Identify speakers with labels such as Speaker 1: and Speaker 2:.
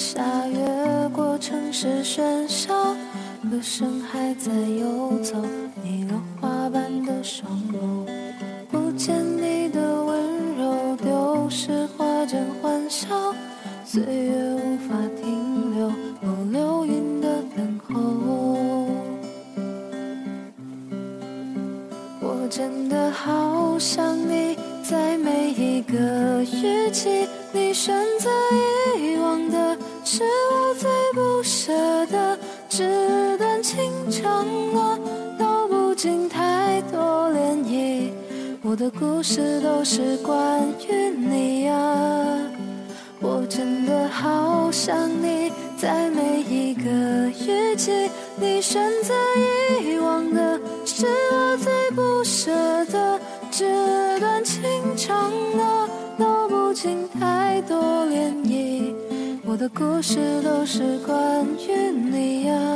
Speaker 1: 下，越过城市喧嚣，歌声还在游走，你落花般的双眸，不见你的温柔，丢失花间欢笑，岁月无法停留，不流云的等候。我真的好想你，在每一个雨季。你选择遗忘的的，纸短情长啊，道不尽太多涟漪。我的故事都是关于你啊，我真的好想你，在每一个雨季。你选择遗忘的是我最不舍的，纸短情长啊。道不尽太多涟漪，我的故事都是关关于你呀。